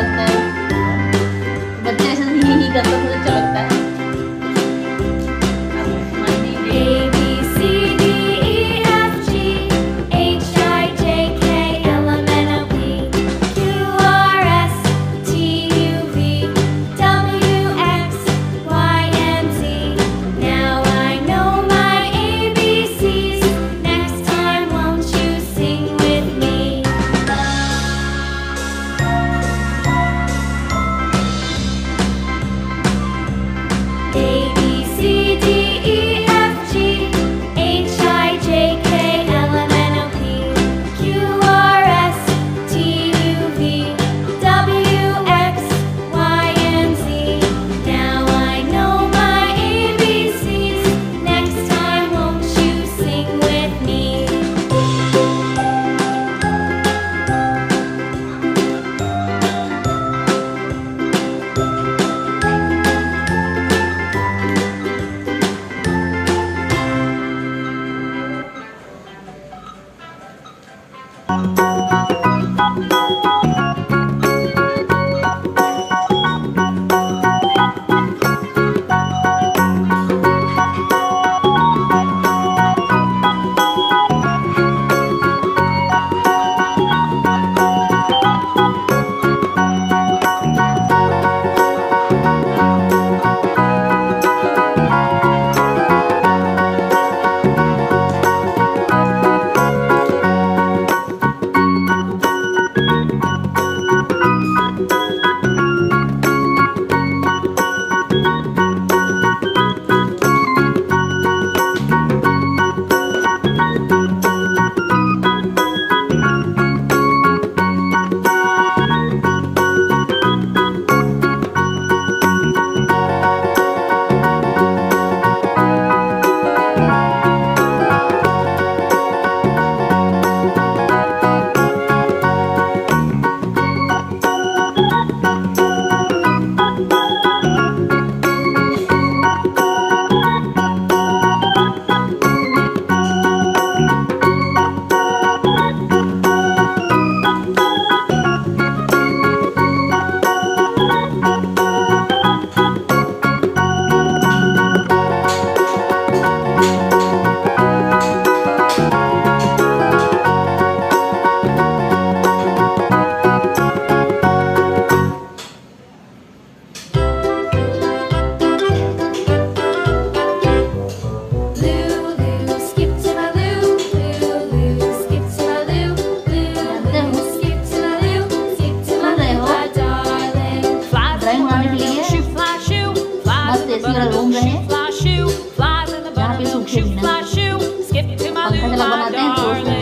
pag na... Ba't kaya saan hinihiga ka Love my darling.